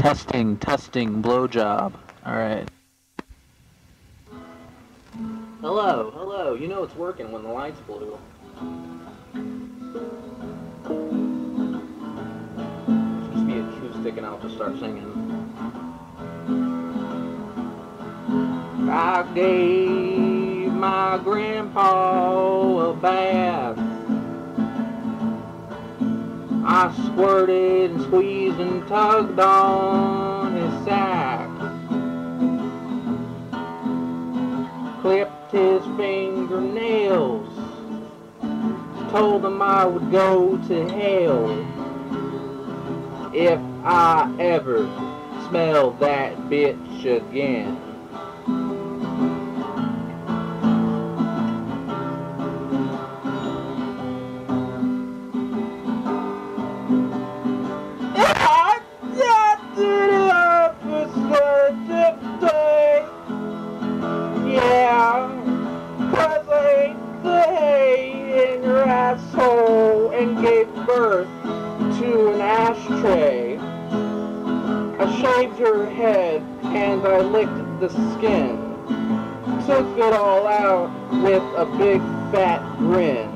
Testing, testing, blowjob. Alright. Hello, hello. You know it's working when the light's blue. Just be acoustic and I'll just start singing. I gave my grandpa a bath. I squirted and squeezed and tugged on his sack. Clipped his fingernails. Told him I would go to hell if I ever smelled that bitch again. Asshole and gave birth to an ashtray. I shaved your head and I licked the skin. Took it all out with a big fat grin.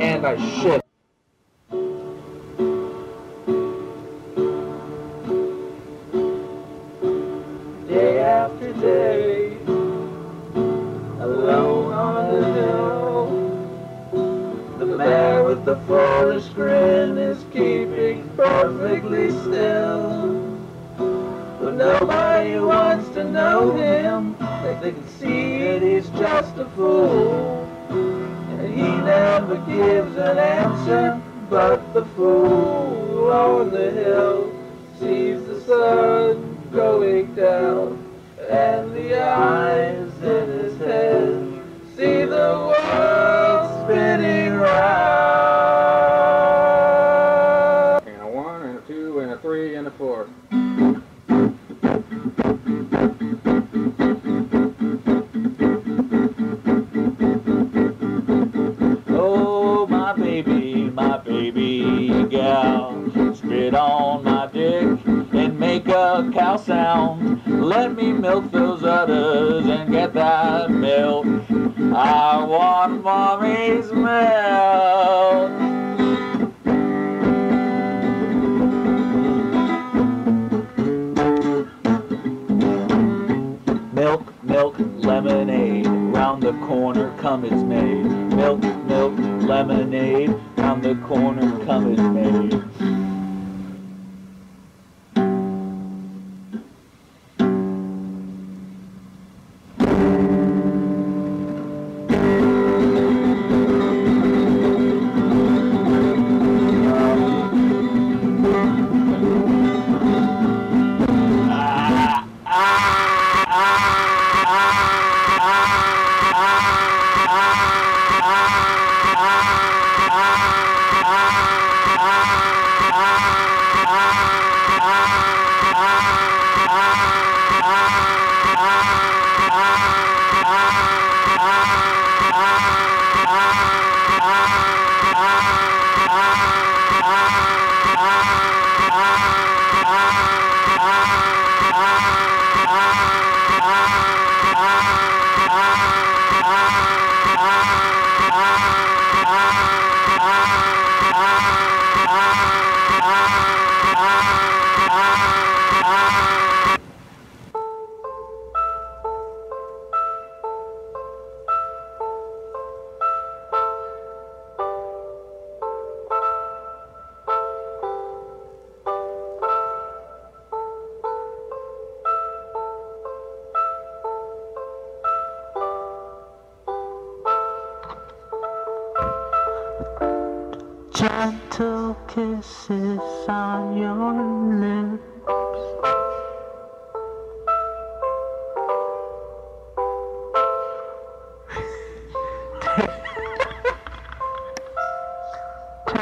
And I shit. Me milk those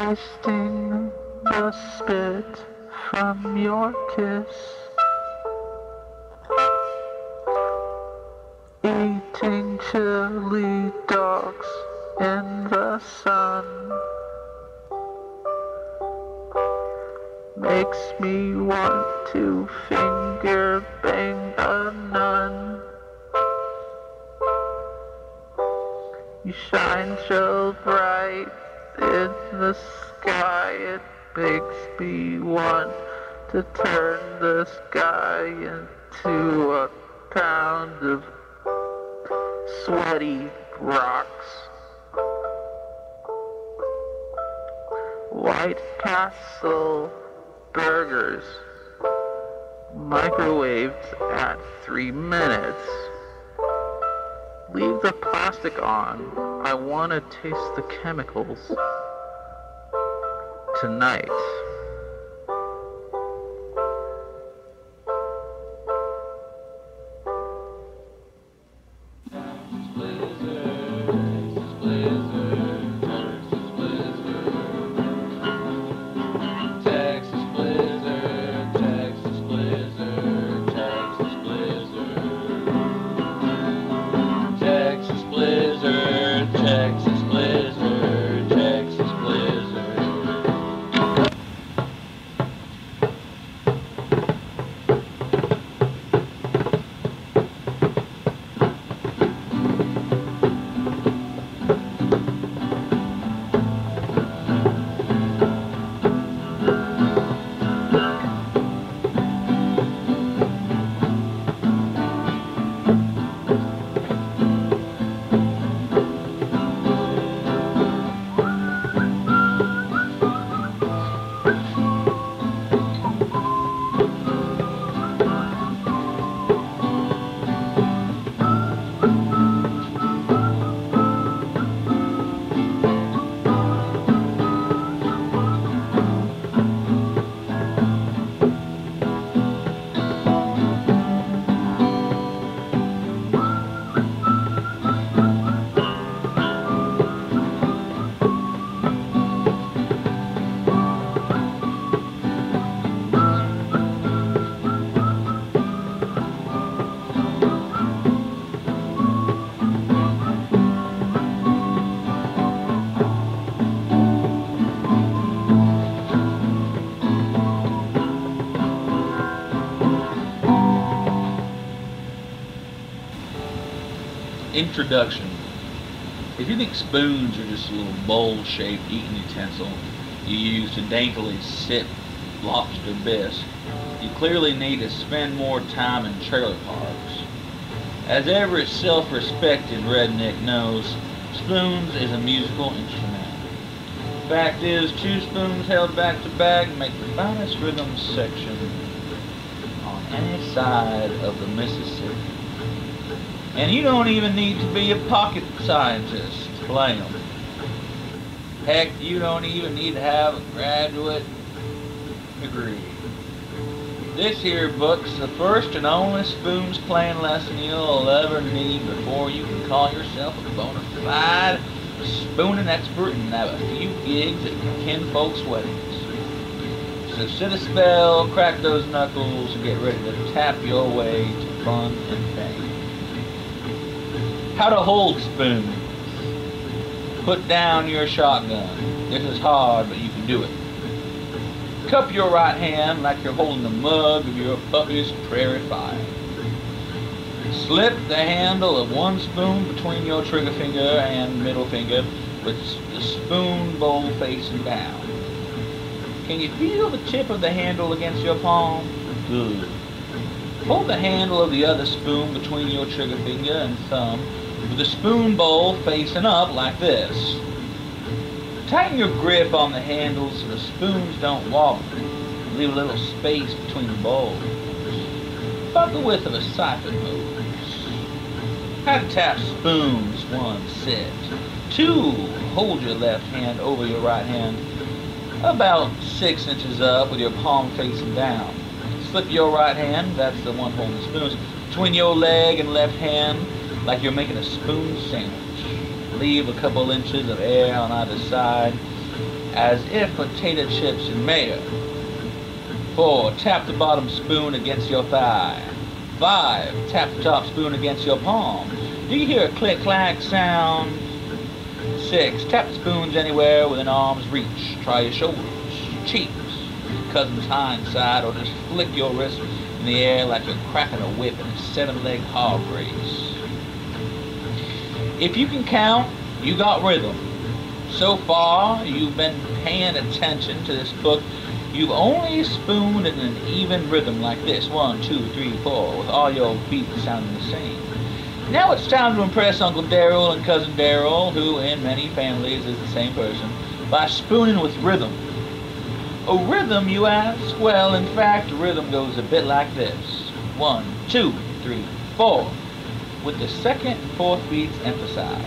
Tasting the spit from your kiss. Eating chili dogs in the sun. makes me want to finger bang a nun. You shine so bright in the sky, it makes me want to turn the sky into a pound of sweaty rocks. White Castle burgers microwaved at three minutes. Leave the plastic on. I want to taste the chemicals tonight. Introduction. If you think spoons are just a little bowl-shaped eating utensil you use to daintily sip lobster bisque, you clearly need to spend more time in trailer parks. As every self-respecting redneck knows, spoons is a musical instrument. Fact is, two spoons held back to back make the finest rhythm section on any side of the Mississippi. And you don't even need to be a pocket scientist to play them. Heck, you don't even need to have a graduate degree. This here book's the first and only spoons playing lesson you'll ever need before you can call yourself a bona fide spooning expert and have a few gigs at kinfolk's weddings. So sit a spell, crack those knuckles, and get ready to tap your way to fun and fame. How to hold spoon. Put down your shotgun. This is hard, but you can do it. Cup your right hand like you're holding the mug of your puppy's prairie fire. Slip the handle of one spoon between your trigger finger and middle finger with the spoon bowl facing down. Can you feel the tip of the handle against your palm? Good. Hold the handle of the other spoon between your trigger finger and thumb with the spoon bowl facing up like this. Tighten your grip on the handle so the spoons don't wobble. Leave a little space between the bowls. About the width of a siphon hose. How to tap spoons, one, sit. Two, hold your left hand over your right hand about six inches up with your palm facing down. Slip your right hand, that's the one holding the spoons, between your leg and left hand like you're making a spoon sandwich. Leave a couple inches of air on either side as if potato chips and mayo. Four, tap the bottom spoon against your thigh. Five, tap the top spoon against your palm. Do you hear a click-clack sound? Six, tap the spoons anywhere within arm's reach. Try your shoulders, cheeks, cousin's hind side, or just flick your wrist in the air like you're cracking a whip in a seven-leg hog race. If you can count, you got rhythm. So far, you've been paying attention to this book. You've only spooned in an even rhythm like this. One, two, three, four, with all your beats sounding the same. Now it's time to impress Uncle Daryl and Cousin Daryl, who in many families is the same person, by spooning with rhythm. A rhythm, you ask? Well, in fact, rhythm goes a bit like this. One, two, three, four, with the second fourth beats emphasized.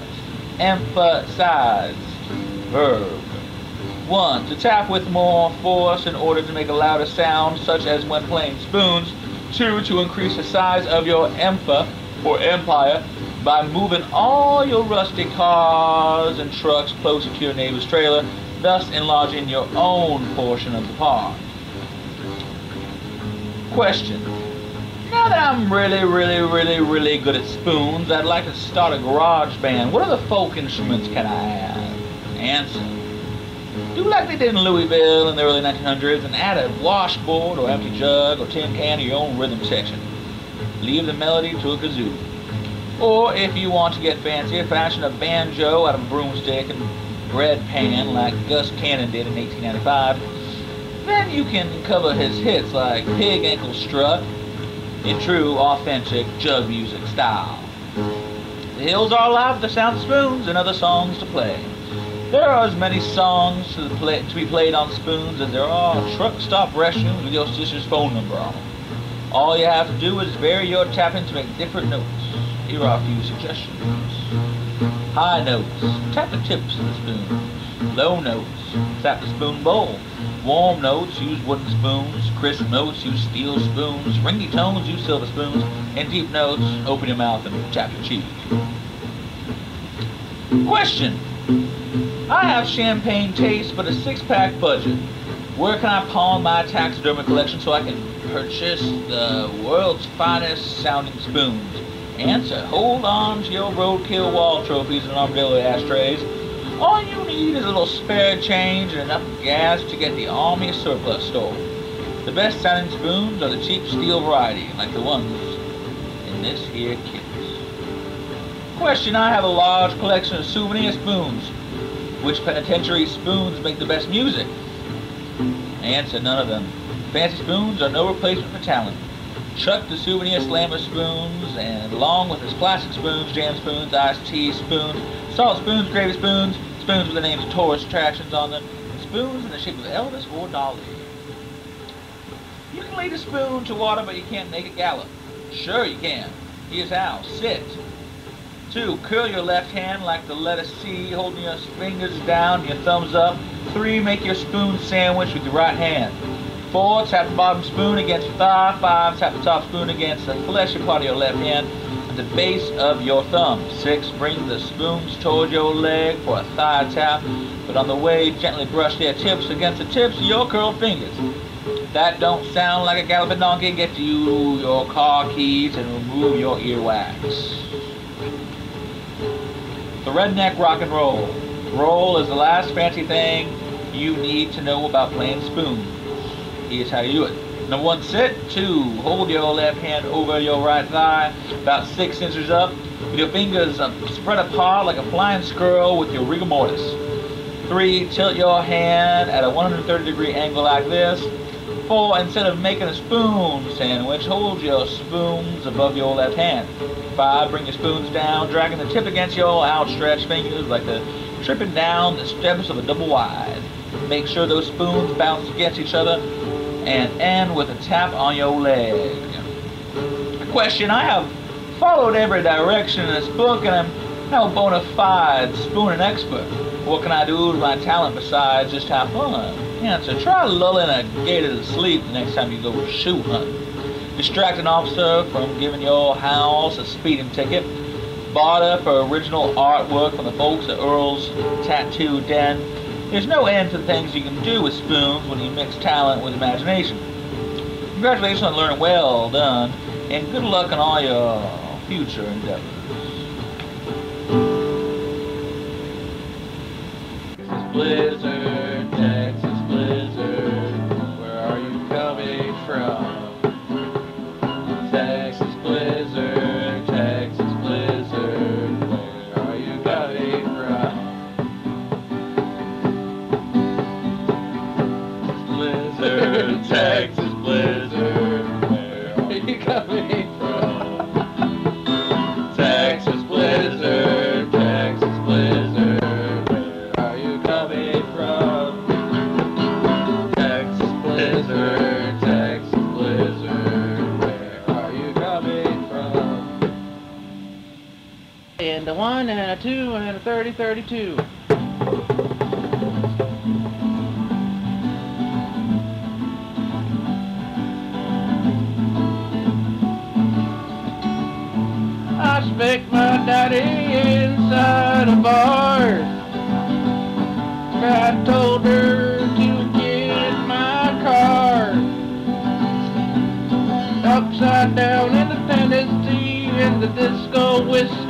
Emphasized. Verb. One, to tap with more force in order to make a louder sound, such as when playing spoons. Two, to increase the size of your empha, or empire, by moving all your rusty cars and trucks closer to your neighbor's trailer, thus enlarging your own portion of the park. Question. Now that I'm really, really, really, really good at spoons, I'd like to start a garage band. What other folk instruments can I add? Answer. Do like they did in Louisville in the early 1900s and add a washboard or empty jug or tin can to your own rhythm section. Leave the melody to a kazoo. Or if you want to get fancier, fashion a banjo out of a broomstick and bread pan like Gus Cannon did in 1895. Then you can cover his hits like Pig Ankle Strut in true, authentic jug music style. The hills are alive with the sound of spoons and other songs to play. There are as many songs to, play, to be played on spoons as there are truck stop restrooms with your sister's phone number on them. All you have to do is vary your tapping to make different notes. Here are a few suggestions. High notes, tap the tips of the spoon. Low notes, tap the spoon bowl. Warm notes, use wooden spoons. Crisp notes, use steel spoons. Ringy tones, use silver spoons. And deep notes, open your mouth and tap your cheek. Question. I have champagne taste but a six-pack budget. Where can I pawn my taxidermy collection so I can purchase the world's finest sounding spoons? Answer. Hold on to your roadkill wall trophies and armadillo ashtrays. All you need is a little spare change and enough gas to get the Army surplus store. The best sounding spoons are the cheap steel variety, like the ones in this here kit. Question, I have a large collection of souvenir spoons. Which penitentiary spoons make the best music? Answer, none of them. Fancy spoons are no replacement for talent. Chuck the souvenir slammer spoons, and along with his classic spoons, jam spoons, iced tea spoons, salt spoons, gravy spoons, spoons with the names of tourist attractions on them, and spoons in the shape of Elvis or Dolly. You can lead a spoon to water, but you can't make it gallop. Sure you can. Here's how. Sit. Two, curl your left hand like the letter C, holding your fingers down, your thumbs up. Three, make your spoon sandwich with your right hand. Four, tap the bottom spoon against your thigh. Five, tap the top spoon against the fleshy part of your left hand the base of your thumb. Six, bring the spoons toward your leg for a thigh tap, but on the way, gently brush their tips against the tips of your curled fingers. That don't sound like a galloping donkey, get you your car keys and remove your earwax. The redneck rock and roll. Roll is the last fancy thing you need to know about playing spoons. Here's how you do it. Number one, sit. Two, hold your left hand over your right thigh, about six inches up, with your fingers uh, spread apart like a flying squirrel with your rigor mortis. Three, tilt your hand at a 130 degree angle like this. Four, instead of making a spoon sandwich, hold your spoons above your left hand. Five, bring your spoons down, dragging the tip against your outstretched fingers like the tripping down the steps of a double wide. Make sure those spoons bounce against each other and end with a tap on your leg. A Question, I have followed every direction in this book and I'm now bona fide spooning expert. What can I do with my talent besides just have fun? Answer, try lulling a gator to sleep the next time you go shoe hunting. Distract an officer from giving your house a speeding ticket. Barter for original artwork from the folks at Earl's Tattoo Den. There's no end to the things you can do with spoons when you mix talent with imagination. Congratulations on learning well done, and good luck in all your future endeavors. Blizzard, 32, and a 30, 32. I spec my daddy inside a bar. I told her to get my car. Upside down in the Tennessee in the disco whiskey.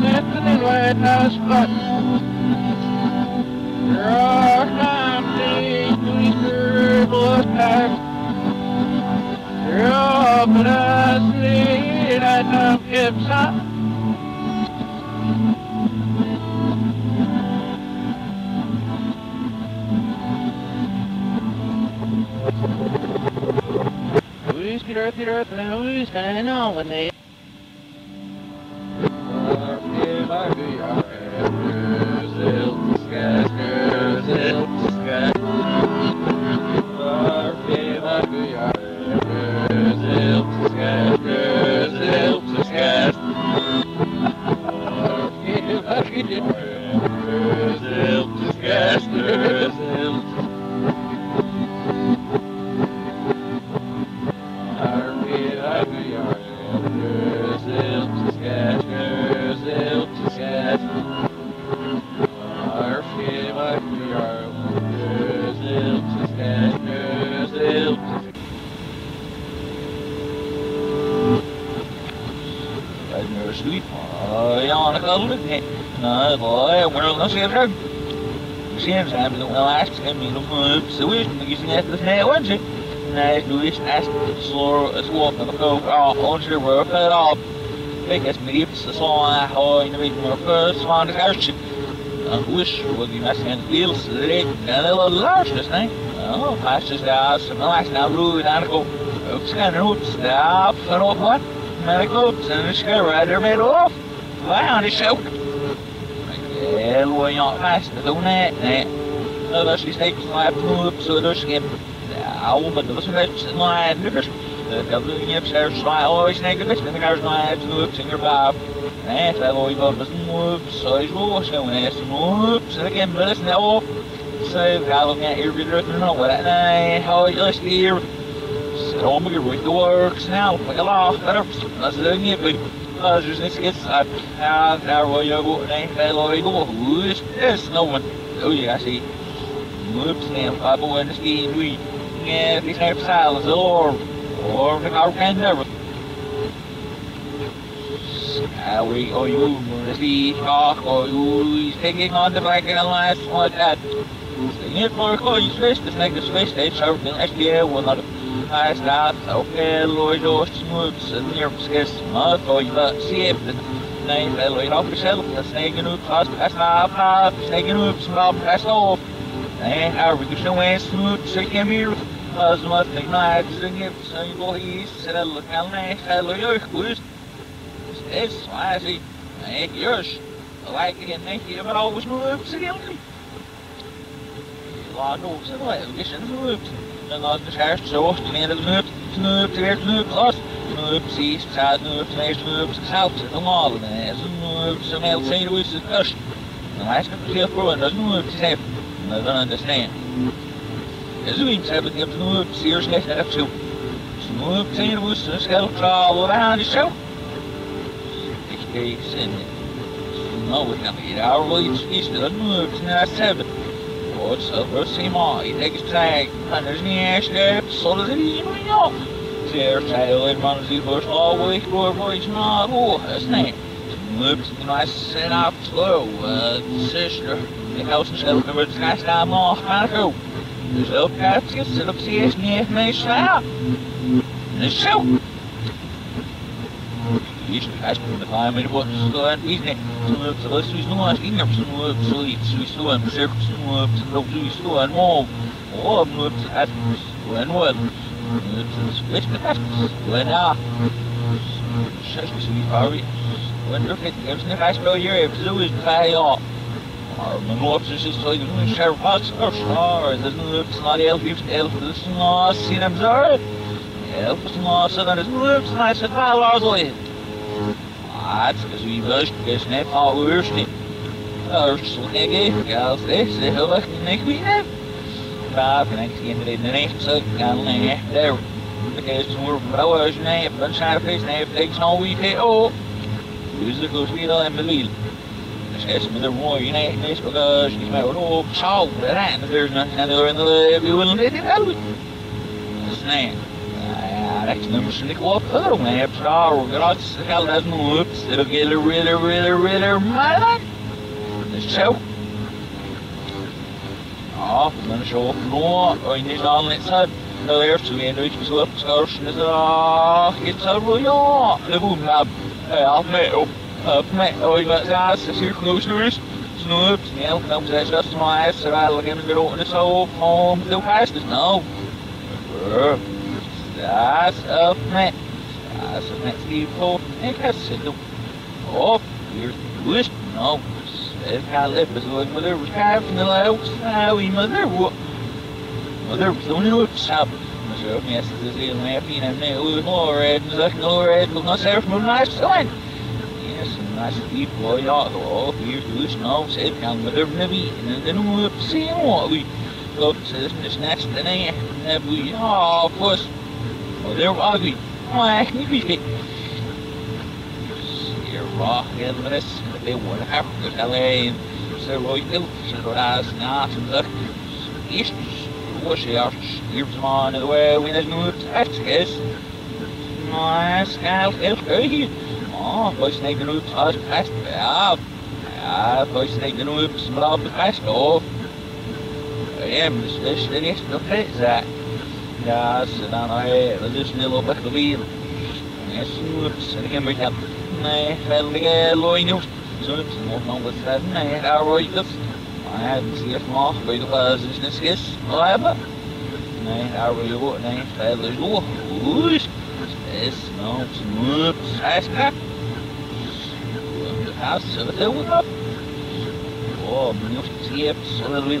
It the White House button. Rock my day, we serve a pack. Rock. Who's earth, the earth, and who's kind on me? Kan het niet. Nou, boy, we're not going to Seems I'm the last time you know, so we're using it as a one chip. Nice, Louis, ask slow, as well, the go, oh, on your work at all. As me, it's the song I hold in the meeting of first one, the. I wish would be in the fields today, and a little large this night. Oh, past this house, and the last now, Louis, and I go, oops, and roots, stop, and all what? Medical, and the sky rider made off. Wow, the show. Te doen hè. Nee. Dat is die steeds maar op zo dus geen. Ja, maar dat is een beetje maar nukkers. Dat doe je hebt zelfs maar always dat is de cars het loops in your wil je wel best loops. Zo is wel zo en is loops. En ik heb wel eens nou. So, ga dan ja hier weer terug naar wat. Nee, hou je eens hier. Zo moet je with the works now. A lot. Dat is het niet. Uh, uh, uh, daar wil je ook een hele week door. Hoe is het? Nou, maar, oh ja, zie. Oops, nee, ik wil een ski doen. Ja, het is even silent, or, or the car can never. Uh, we, oh, you, the ski talk, or you, taking on the back and last one that. Niet voor gewoon switch, dus make the switch stage, so the next year will not hij staat ook heel door smoets en hier beschist. Maar voor je ziet Nee, wel je ook zelf. Dat is negen op vast. Hij staat op. Negen op smap. Hij staat op. Nee, hij wordt zo eens smoets. Ik heb hier. Als wat ik naar zing heb, zijn boys. En dan lukt al nee, hij lukt jeugd goed. Steeds, maar zie. Nee, juist. Like again, nee, je hebt always moved. Zeg je ook niet. Laat nog, zeg maar, ik is een moved. En dan is het zo oft meer het nup, snup, weer snup, los. Snup, zie, staat nup, twee snup, zout, normaal. En zo nup, zo heel zeer is het kust. En hij is het heel voor, en dat is nup, ze heeft. En dan understand. En zo iets heb ik op de nup, zeer slecht echt zo. Snup, zeer woest, een schelp, trouwen, aan de show. Ik keek zin. Nou, ik heb hier al iets, iets, dat nup, naar zeven. What's up, Rosima? He takes a tag. Anders niet eens de zodat hij niet meer Zeer zeil in man die voor al week door voor iets na hoe is nee. Loopt nice set up slow. Uh, sister. Ik hou zijn zelf over het schijf staan nog op zich niet echt mee slaap. En zo. Isso, acho que vai me botar só isso, né? Se isso não acho que não se se isso isso não é certo, se não é se isso não é não. Oh, não é se não é se isso que tá, não é nada. Acho que se vai Wonder if it's the nice bill here, if Zoo is high off. Or the north is just like the sheriff house or star, there's no it's not elf, it's elf, it's not seen observed. Elf is not so that it's nice at five hours away. Acho que was que ne pa ursti. Urs lege gas is de hulp nek wie ne. Pa nek in de nek so kan ne there. Because we're brouwers ne, ben sarfis ne, takes no we pay oh. Dus de koos weer al en beliel. Dus is met de mooi ne, is because niet meer op zou ran. There's nothing other in the we will let it out. Dus Ja, Räknemusik och förmep Stargras kallas moves It'll get a really, really, really mad The show. Ja, men så nå och in i salen så då är så vi nu så upp så så it's a royal det borde ja med upp upp med och jag ska se hur knusnus snoops ja kom så så så är så väl igen det då så om det fast no That's up med That's up next people and Cassidy Oh, you're wish no If I live as like mother was carving the house now mother what? Mother was only up south So yes, this is happy and I'm with more red and like no red will not serve from my son Yes, and nice people yeah oh here's wish no said can mother maybe and then we'll see what we go to this next and then we of course Oh, there was we. Why, rocking this. They would have to tell him. So, we do. So, that's not the. East. Was he off? Here's on the way. We didn't move to Texas. Nice. Cal. It's great. Oh, boy, snake the roots. I was past. Yeah. Ja, boy, snake the roots. But I'll be past. Oh. I am. Is the next. Ja, ze dan, hé, dat is niet op het weer? Nee, snoer, en ik heb weer. Nee, veilige loinhoes. Zo, het nog wat ander Nee, daar hoor je dat. Maar het is hier vanaf, weet je nog het is een. Wat hebben? Nee, daar wil je. Nee, veilige loog. Hoes. Is nou, snoer, ijskraak. Ja, zullen we het doen? Oh, benieuwd, zeep, zullen we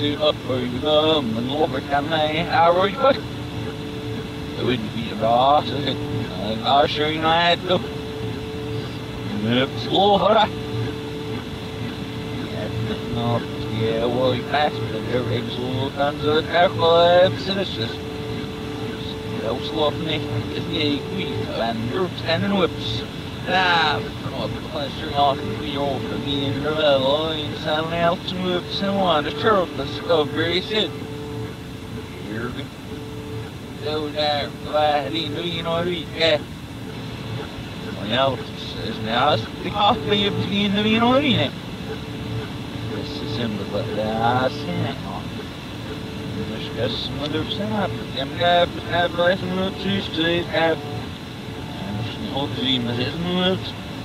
have the the and to the no, well, and and over can I hour you. It wouldn't be a boss, is it? I'm sure you know I had to. It's slow, huh? Yeah, well, you passed it. Everything's all kinds of careful emphasis. So slow for me. It's me, we, and groups and whips. Ah, off to be over me in the and something else moves and want to discovery said here we go there glad he knew you know we yeah well says now it's the coffee of the end of you know what this is him but I sent discuss some other side them have have less to have hope he must moves Excellent, and survey First, the master on that city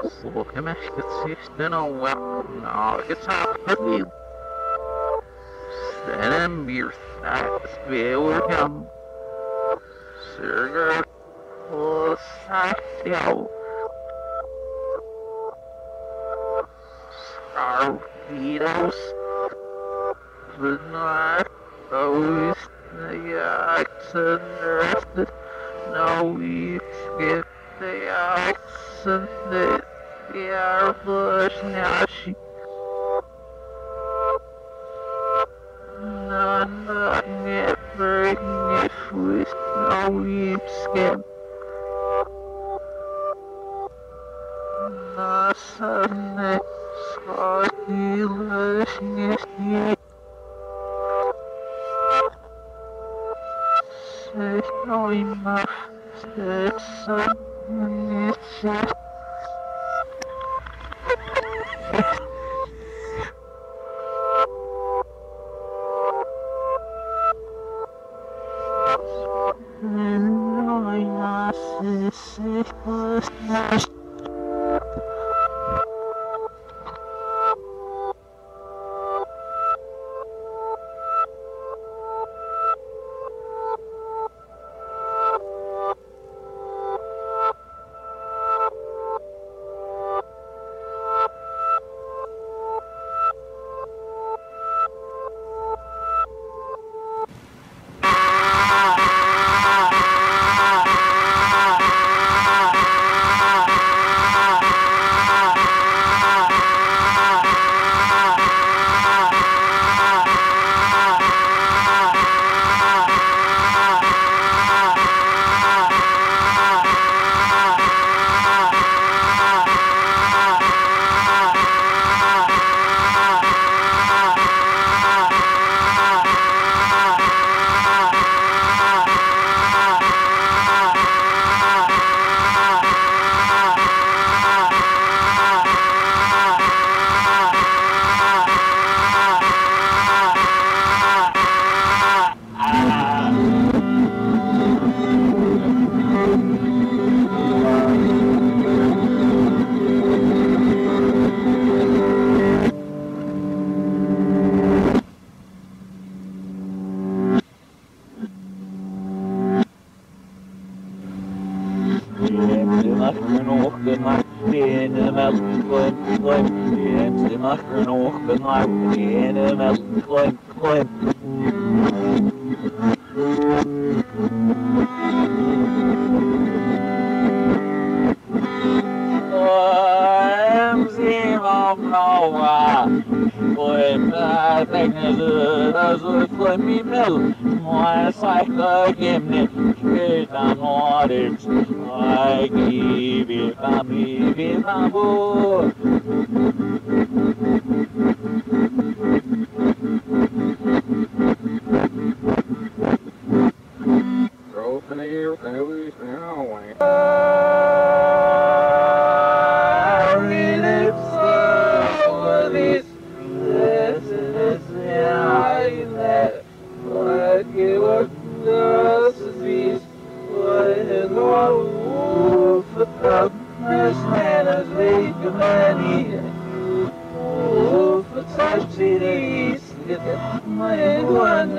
possible. Image consistent on weapon knowledge. It's not your thoughts be able to come. Sugar or satchel. Scarf needles. But not always the acts and rest. we skip the acts and the yeah, Bush now. This is I really for this, this is behind that, but it was just these, but in one wolf, the this man is making money. Subsidies, my one.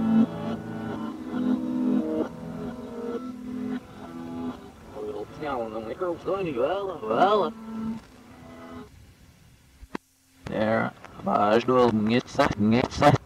não, no microfone, vala. There, sardinha, sardinha.